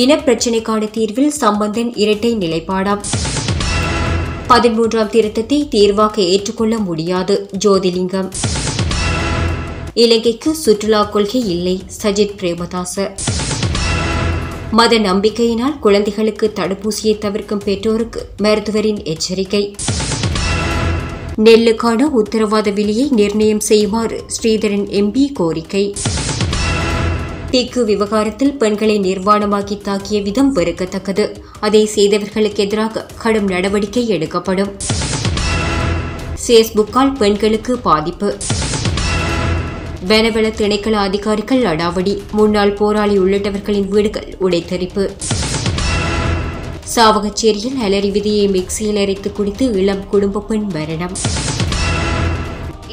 இனப்பிரச்சினைக்கான தீர்வில் சம்பந்தன் இரட்டை நிலைப்பாடாம். பதிமூன்றாம் திருத்தத்தை தீர்வாக ஏற்றுக்கொள்ள முடியாது ஜோதிலிங்கம். இலங்கைக்கு சுற்றுலா கொள்கை இல்லை சஜித் பிரேமதாச. மத நம்பிக்கையினால் குழந்தைகளுக்கு தடுப்பூசியை தவிர்க்கும் பெற்றோருக்கு மருத்துவரின் எச்சரிக்கை. நெல்லுக்கான உத்தரவாத விலையை நிர்ணயம் செய்யுமாறு ஸ்ரீதரன் எம்பி கோரிக்கை. டிக்கு விவகாரத்தில் பெண்களை நிர்வாணமாக்கி தாக்கிய விதம் வெறுக்கத்தக்கது. அதை செய்தவர்களுக்கு எதிராக கடும் நடவடிக்கை எடுக்கப்படும். ஃபேஸ்புக்கால் பெண்களுக்கு பாதிப்பு. வனவள திணைக்கள அதிகாரிகள் அடாவடி. முன்னாள் போராளி உள்ளிட்டவர்களின் வீடுகள் உடைத்தரிப்பு சாவகச்சேரியில் அலரி விதியை மிக்சியில் அரைத்து குடித்து இளம் குடும்ப பெண் மரணம்.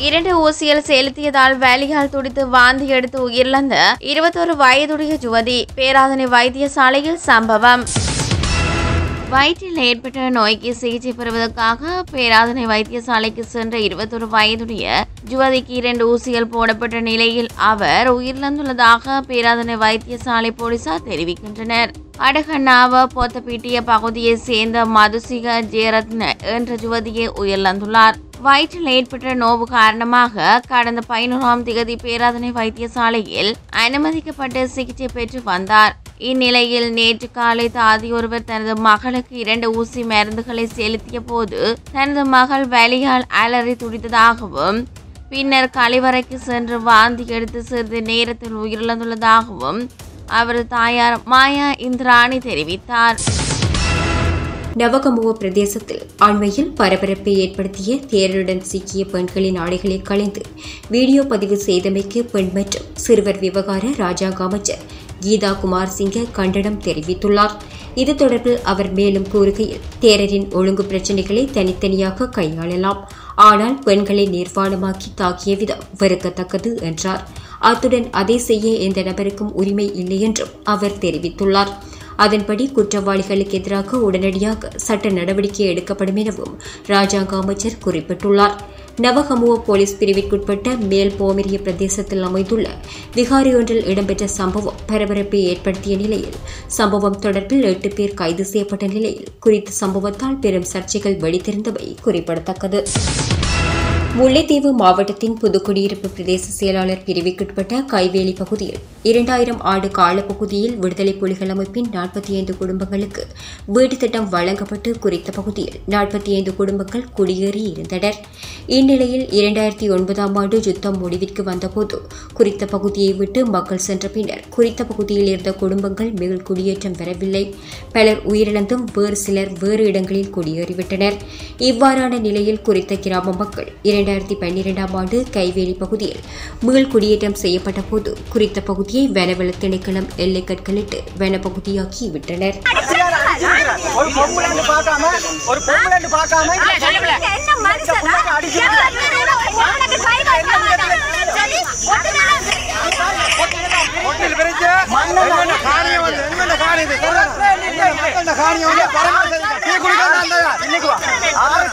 இரண்டு ஊசியில் செலுத்தியதால் வேலியால் துடித்து வாந்தி எடுத்து உயிரிழந்த இருபத்தொரு வயதுடைய யுவதி பேராதனை வைத்தியசாலையில் சம்பவம். வயிற்றில் ஏற்பட்ட நோய்க்கு சிகிச்சை பெறுவதற்காக பேராதனை வைத்தியசாலைக்கு சென்ற இருபத்தொரு வயதுடைய ஜுவதிக்கு இரண்டு ஊசிகள் போடப்பட்ட நிலையில் அவர் உயிரிழந்துள்ளதாக பேராதனை வைத்தியசாலை போலீசார் தெரிவிக்கின்றனர். அடகண்ணாவ போத்தப்பீட்டிய பகுதியைச் சேர்ந்த மதுசிக ஜெயரத்ன என்ற ஜுவதியை உயிரிழந்துள்ளார். வயிற்றில் ஏற்பட்ட நோவு காரணமாக கடந்த பதினோராம் திகதி பேராதனை வைத்தியசாலையில் அனுமதிக்கப்பட்டு சிகிச்சை பெற்று வந்தார். இந்நிலையில் நேற்று காலை தாதி ஒருவர் தனது மகளுக்கு இரண்டு ஊசி மருந்துகளை செலுத்திய போது தனது மகள் வலியால் அலறி துடித்ததாகவும் பின்னர் கழிவறைக்கு சென்று வாந்தி எடுத்து சிறிது நேரத்தில் உயிரிழந்துள்ளதாகவும் அவரது தாயார் மாயா இந்திராணி தெரிவித்தார். நவகமுவ பிரதேசத்தில் அண்மையில் பரபரப்பை ஏற்படுத்திய தேரலுடன் சிக்கிய பெண்களின் ஆடைகளை களைந்து வீடியோ பதிவு செய்தமைக்கு பெண் மற்றும் சிறுவர் விவகார ராஜாங்க அமைச்சர் கீதா குமார் சிங்க கண்டனம் தெரிவித்துள்ளார். இது தொடர்பில் அவர் மேலும் கூறுகையில் தேரரின் ஒழுங்கு பிரச்சினைகளை தனித்தனியாக கையாளலாம். ஆனால் பெண்களை நிர்வாணமாக்கி தாக்கிய விதம் வெறுக்கத்தக்கது என்றார். அத்துடன் அதை செய்ய எந்த நபருக்கும் உரிமை இல்லை என்றும் அவர் தெரிவித்துள்ளார். அதன்படி குற்றவாளிகளுக்கு எதிராக உடனடியாக சட்ட நடவடிக்கை எடுக்கப்படும் எனவும் ராஜாங்க அமைச்சர் குறிப்பிட்டுள்ளார். நவகமுவ போலீஸ் பிரிவிற்குட்பட்ட மேல் போமிரிய பிரதேசத்தில் அமைந்துள்ள விகாரி ஒன்றில் இடம்பெற்ற சம்பவம் பரபரப்பை ஏற்படுத்திய நிலையில் சம்பவம் தொடர்பில் எட்டு பேர் கைது செய்யப்பட்ட நிலையில் குறித்த சம்பவத்தால் பெரும் சர்ச்சைகள் வெடித்திருந்தவை குறிப்பிடத்தக்கது. முல்லைத்தீவு மாவட்டத்தின் புதுக்குடியிருப்பு பிரதேச செயலாளர் பிரிவுக்குட்பட்ட கைவேலி பகுதியில் இரண்டாயிரம் ஆண்டு காலப்பகுதியில் விடுதலை புலிகள் அமைப்பின் நாற்பத்தி ஐந்து குடும்பங்களுக்கு வீடு திட்டம் வழங்கப்பட்டு குறித்த பகுதியில் நாற்பத்தி ஐந்து குடும்பங்கள் குடியேறி இருந்தனர். இந்நிலையில் இரண்டாயிரத்தி ஒன்பதாம் ஆண்டு யுத்தம் முடிவிற்கு வந்தபோது குறித்த பகுதியை விட்டு மக்கள் சென்ற பின்னர் குறித்த பகுதியில் இருந்த குடும்பங்கள் மேல் குடியேற்றம் வரவில்லை பலர் உயிரிழந்தும் வேறு சிலர் வேறு இடங்களில் குடியேறிவிட்டனர். இவ்வாறான நிலையில் குறித்த கிராம மக்கள் இரண்டாயிரத்தி பன்னிரெண்டாம் ஆண்டு கைவேலி பகுதியில் மீள் குடியேற்றம் செய்யப்பட்ட போது குறித்த பகுதியை வனவள திணைக்களம் எல்லை கற்களிட்டு வனப்பகுதியாக்கி விட்டனர் ஒரு பொம்பளைன்னு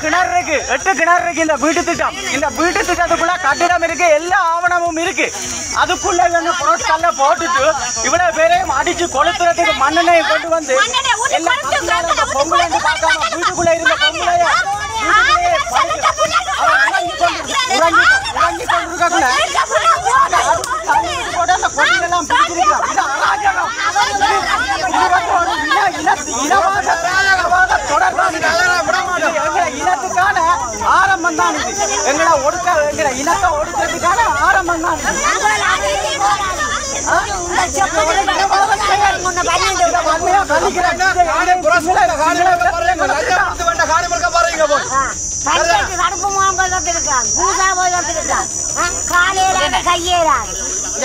கிணறு இருக்கு எட்டு கிணறு இருக்கு இந்த வீட்டு திட்டம். இந்த வீட்டு திட்டத்துக்குள்ள கட்டிடம் இருக்கு எல்லா ஆவணமும் இருக்கு. அதுக்குள்ள இவங்க பொருட்கள்ல போட்டுட்டு இவ்வளவு பேரையும் அடிச்சு கொளுத்துறதுக்கு மண்ணெண்ணையும் கொண்டு வந்து எல்லா பொம்பளை பார்க்காம வீட்டுக்குள்ள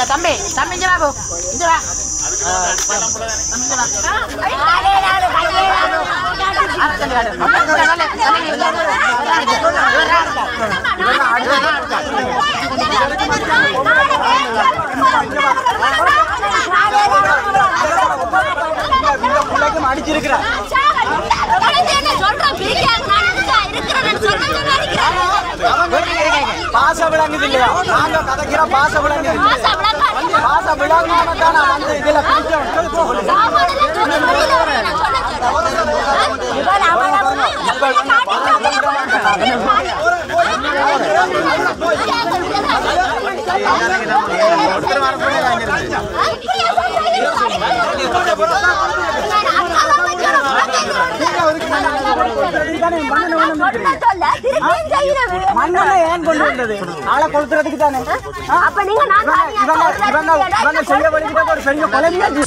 தம்பி தம்பி இங்க வா கையேறாது இந்த பாச விளங்குது இல்லையா நாங்க கதைக்கிற பாச விளங்குது பாச விடாம தான் நான் வந்து இதுல பிடிச்சேன். ஏன் கொண்டு வந்தது ஆளை கொளுத்துறதுக்கு தானே அப்ப நீங்க இவங்க இவங்க இவங்க செய்ய வழிகிட்ட ஒரு பெரிய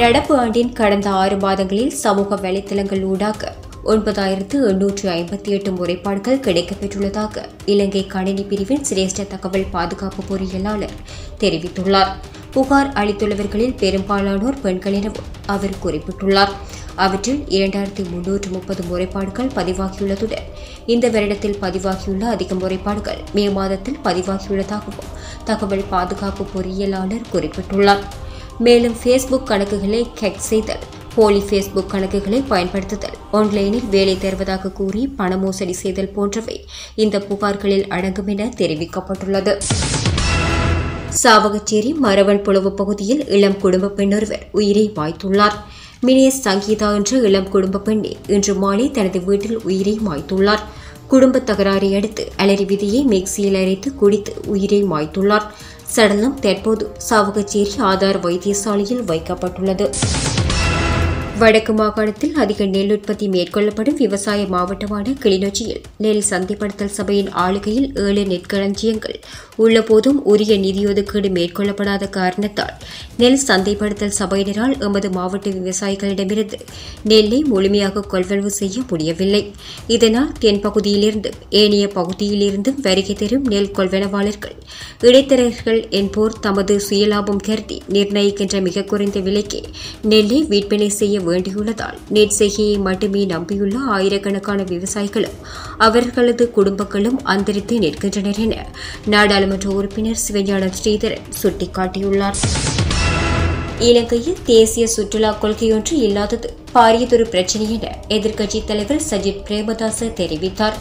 நடப்பு ஆண்டின் கடந்த ஆறு மாதங்களில் சமூக வலைத்தளங்கள் ஊடாக ஒன்பதாயிரத்து எண்ணூற்று ஐம்பத்தி எட்டு முறைப்பாடுகள் கிடைக்கப்பெற்றுள்ளதாக இலங்கை கணினி பிரிவின் சிரேஷ்ட தகவல் பாதுகாப்பு பொறியியலாளர் தெரிவித்துள்ளார். புகார் அளித்துள்ளவர்களில் பெரும்பாலானோர் பெண்கள் எனவும் அவர் குறிப்பிட்டுள்ளார். அவற்றில் இரண்டாயிரத்தி முன்னூற்று முப்பது முறைப்பாடுகள் பதிவாகியுள்ளதுடன் இந்த வருடத்தில் பதிவாகியுள்ள அதிக முறைப்பாடுகள் மே மாதத்தில் பதிவாகியுள்ளதாகவும் தகவல் பாதுகாப்பு பொறியியலாளர் குறிப்பிட்டுள்ளார். மேலும் ஃபேஸ்புக் கணக்குகளை ஹேக் செய்தல் போலி ஃபேஸ்புக் கணக்குகளை பயன்படுத்துதல் ஆன்லைனில் வேலை தருவதாக கூறி பண மோசடி செய்தல் போன்றவை இந்த புகார்களில் அடங்கும் என தெரிவிக்கப்பட்டுள்ளது. சாவகச்சேரி மரவன் புலவு பகுதியில் இளம் குடும்ப பெண்ணொருவர் உயிரை மாய்த்துள்ளார் மினேஷ் சங்கீதா என்ற இளம் குடும்ப பெண்ணே இன்று மாலை தனது வீட்டில் உயிரை மாய்த்துள்ளார். குடும்ப தகராறை அடுத்து அலரி விதியை மிக்சியில் அரைத்து குடித்து உயிரை மாய்த்துள்ளார். சடலம் தற்போது சாவகச்சேரி ஆதார் வைத்தியசாலையில் வைக்கப்பட்டுள்ளது. வடக்கு மாகாணத்தில் அதிக நெல் உற்பத்தி மேற்கொள்ளப்படும் விவசாய மாவட்டமான கிளிநொச்சியில் நெல் சந்தைப்படுத்தல் சபையின் ஆளுகையில் ஏழு நெற்களஞ்சியங்கள் உள்ளபோதும் உரிய நிதி ஒதுக்கீடு மேற்கொள்ளப்படாத காரணத்தால் நெல் சந்தைப்படுத்தல் சபையினரால் எமது மாவட்ட விவசாயிகளிடமிருந்து நெல்லை முழுமையாக கொள்வனவு செய்ய முடியவில்லை. இதனால் தென்பகுதியிலிருந்தும் ஏனைய பகுதியிலிருந்தும் வருகை தரும் நெல் கொள்வனவாளர்கள் இடைத்தரகர்கள் என்போர் தமது சுயலாபம் கருதி நிர்ணயிக்கின்ற மிக குறைந்த விலைக்கு நெல்லை விற்பனை செய்ய வேண்டியுள்ளதால் நெற்செய்கையை மட்டுமே நம்பியுள்ள ஆயிரக்கணக்கான விவசாயிகளும் அவர்களது குடும்பங்களும் அந்தரித்து நிற்கின்றனர் என நாடாளுமன்ற உறுப்பினர் சிவஞானம் ஸ்ரீதரன் சுட்டிக்காட்டியுள்ளார். இலங்கையில் தேசிய சுற்றுலா கொள்கையொன்று இல்லாதது பாரியதொரு பிரச்சினை என எதிர்க்கட்சித் தலைவர் சஜித் பிரேமதாச தெரிவித்தார்.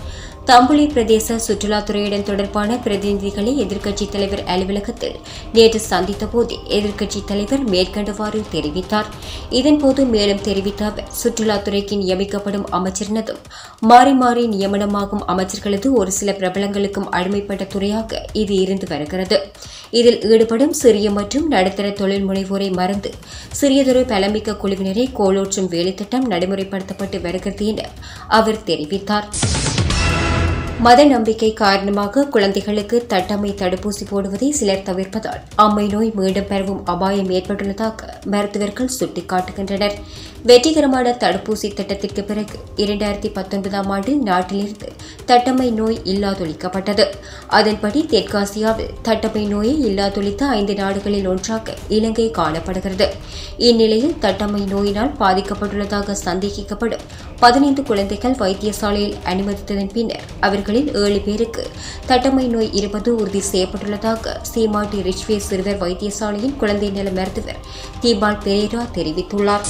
தம்புளி பிரதேச சுற்றுலாத்துறையுடன் தொடர்பான பிரதிநிதிகளை எதிர்க்கட்சித் தலைவர் அலுவலகத்தில் நேற்று சந்தித்தபோது எதிர்க்கட்சித் தலைவர் மேற்கண்டவாறு தெரிவித்தார். இதன்போது மேலும் தெரிவித்த அவர் சுற்றுலாத்துறைக்கு நியமிக்கப்படும் அமைச்சரினதும் மாறி மாறி நியமனமாகும் அமைச்சர்களது ஒரு சில பிரபலங்களுக்கும் அடிமைப்பட்ட துறையாக இது இருந்து வருகிறது. இதில் ஈடுபடும் சிறிய மற்றும் நடுத்தர தொழில் முனைவோரை மறந்து சிறியதொரு பலமிக்க குழுவினரை கோலோற்றும் வேலைத்திட்டம் நடைமுறைப்படுத்தப்பட்டு வருகிறது என அவர் தெரிவித்தார். மத நம்பிக்கை காரணமாக குழந்தைகளுக்கு தட்டம்மை தடுப்பூசி போடுவதை சிலர் தவிர்ப்பதால் அம்மை நோய் மீண்டும் பரவும் அபாயம் ஏற்பட்டுள்ளதாக மருத்துவர்கள் சுட்டிக்காட்டுகின்றனர். வெற்றிகரமான தடுப்பூசி திட்டத்திற்கு பிறகு இரண்டாயிரத்தி பத்தொன்பதாம் ஆண்டு நாட்டிலிருந்து தட்டம்மை நோய் இல்லாதொழிக்கப்பட்டது. அதன்படி தெற்காசியாவில் தட்டம்மை நோயை இல்லாதொழித்த ஐந்து நாடுகளில் ஒன்றாக இலங்கை காணப்படுகிறது. இந்நிலையில் தட்டம்மை நோயினால் பாதிக்கப்பட்டுள்ளதாக சந்தேகிக்கப்படும் பதினைந்து குழந்தைகள் வைத்தியசாலையில் அனுமதித்ததன் பின்னர் அவர்களில் ஏழு பேருக்கு தட்டமை நோய் இருப்பது உறுதி செய்யப்பட்டுள்ளதாக சீமாட்டி ரிச்வே சிறுவர் வைத்தியசாலையின் குழந்தை நல மருத்துவர் தீபால் பெரேரா தெரிவித்துள்ளார்.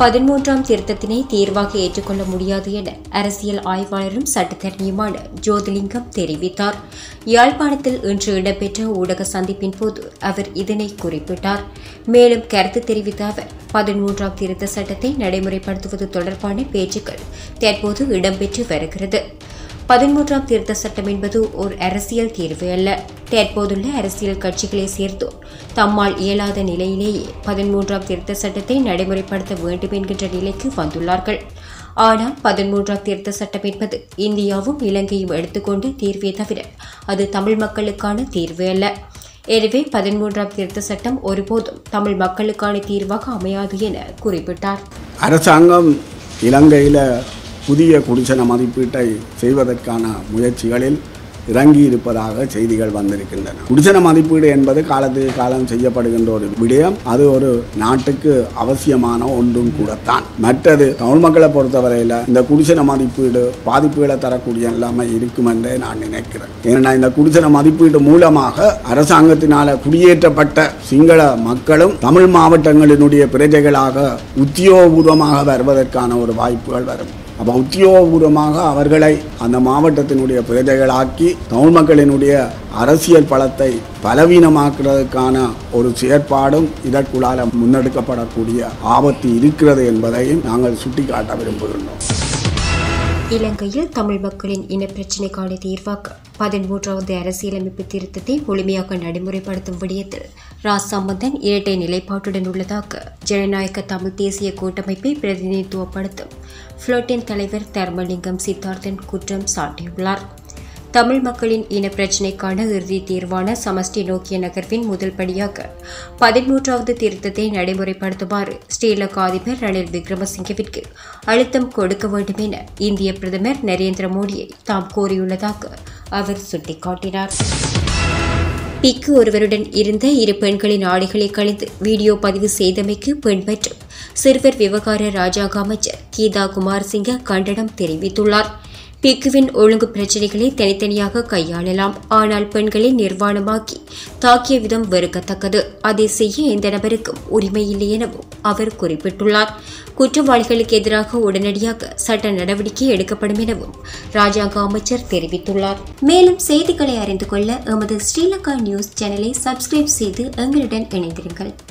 பதிமூன்றாம் திருத்தத்தினை தீர்வாக ஏற்றுக்கொள்ள முடியாது என அரசியல் ஆய்வாளரும் சட்டத்தரணியுமான ஜோதிலிங்கம் தெரிவித்தார். யாழ்ப்பாணத்தில் இன்று இடம்பெற்ற ஊடக சந்திப்பின் போது அவர் இதனை குறிப்பிட்டார். மேலும் கருத்து தெரிவித்த அவர் பதிமூன்றாம் திருத்த சட்டத்தை நடைமுறைப்படுத்துவது தொடர்பான பேச்சுக்கள் தற்போது இடம்பெற்று வருகிறது. பதிமூன்றாம் திருத்த சட்டம் என்பது ஒரு அரசியல் தீர்வு அல்ல. தற்போதுள்ள அரசியல் கட்சிகளை சேர்த்தோர் தம்மால் இயலாத நிலையிலேயே பதிமூன்றாம் திருத்த சட்டத்தை நடைமுறைப்படுத்த வேண்டும் என்கின்ற நிலைக்கு வந்துள்ளார்கள். ஆனால் பதிமூன்றாம் திருத்த சட்டம் என்பது இந்தியாவும் இலங்கையும் எடுத்துக்கொண்டு தீர்வே தவிர அது தமிழ் மக்களுக்கான தீர்வு அல்ல. எனவே பதிமூன்றாம் திருத்த சட்டம் ஒருபோதும் தமிழ் மக்களுக்கான தீர்வாக அமையாது என குறிப்பிட்டார். அரசாங்கம் இலங்கையில் புதிய குடிசன மதிப்பீட்டை செய்வதற்கான முயற்சிகளில் இறங்கி இருப்பதாக செய்திகள் வந்திருக்கின்றன. குடிசன மதிப்பீடு என்பது காலத்துக்கு காலம் செய்யப்படுகின்ற ஒரு விடயம். அது ஒரு நாட்டுக்கு அவசியமான ஒன்றும் கூடத்தான். மற்றது தமிழ் மக்களை பொறுத்தவரையில் இந்த குடிசன மதிப்பீடு பாதிப்புகளை தரக்கூடிய எல்லாமே இருக்கும் என்றே நான் நினைக்கிறேன். ஏன்னா இந்த குடிசன மதிப்பீடு மூலமாக அரசாங்கத்தினால குடியேற்றப்பட்ட சிங்கள மக்களும் தமிழ் மாவட்டங்களினுடைய பிரஜைகளாக உத்தியோகபூர்வமாக வருவதற்கான ஒரு வாய்ப்புகள் வரும். அப்போ உத்தியோகபூர்வமாக அவர்களை அந்த மாவட்டத்தினுடைய பிரஜைகளாக்கி தமிழ் மக்களினுடைய அரசியல் பலத்தை பலவீனமாக்குறதுக்கான ஒரு செயற்பாடும் இதற்குள்ளால முன்னெடுக்கப்படக்கூடிய ஆபத்து இருக்கிறது என்பதையும் நாங்கள் சுட்டிக்காட்ட விரும்புகின்றோம். இலங்கையில் தமிழ் மக்களின் இனப்பிரச்சினைக்கான தீர்வாக்க பதிமூன்றாவது அரசியலமைப்பு திருத்தத்தை முழுமையாக நடைமுறைப்படுத்தும் விடயத்தில் ரா சம்பந்தன் இரட்டை நிலைப்பாட்டுடன் உள்ளதாக ஜனநாயக தமிழ் தேசிய கூட்டமைப்பை பிரதிநிதித்துவப்படுத்தும் புளோட்டின் தலைவர் தர்மலிங்கம் சித்தார்த்தன் குற்றம் சாட்டியுள்ளார். தமிழ் மக்களின் இன பிரச்சினைக்கான இறுதி தீர்வான சமஷ்டி நோக்கிய நகர்வின் முதல் படியாக பதிமூன்றாவது திருத்தத்தை நடைமுறைப்படுத்துமாறு ஸ்ரீலங்கா அதிபர் ரணில் விக்ரமசிங்கவிற்கு அழுத்தம் கொடுக்க வேண்டும் என இந்திய பிரதமர் நரேந்திர மோடியை தாம் கோரியுள்ளதாக அவர் சுட்டிக்காட்டினார். பிக்கு ஒருவருடன் இருந்த இரு பெண்களின் ஆடைகளை கழித்து வீடியோ பதிவு செய்தமைக்கு பெண் மற்றும் சிறுவர் விவகார ராஜாங்க அமைச்சர் கீதா குமார் சிங்க கண்டனம் தெரிவித்துள்ளார். பிக்குவின் ஒழுங்கு பிரச்சினைகளை தனித்தனியாக கையாளலாம். ஆனால் பெண்களை நிர்வாணமாக்கி தாக்கிய விதம் வெறுக்கத்தக்கது. அதை செய்ய எந்த நபருக்கும் உரிமை இல்லை எனவும் அவர் குறிப்பிட்டுள்ளார். குற்றவாளிகளுக்கு எதிராக உடனடியாக சட்ட நடவடிக்கை எடுக்கப்படும் எனவும் ராஜாங்க அமைச்சர் தெரிவித்துள்ளார். மேலும் செய்திகளை அறிந்து கொள்ள எமது ஸ்ரீலங்கா நியூஸ் சேனலை சப்ஸ்கிரைப் செய்து எங்களுடன் இணைந்திருங்கள்.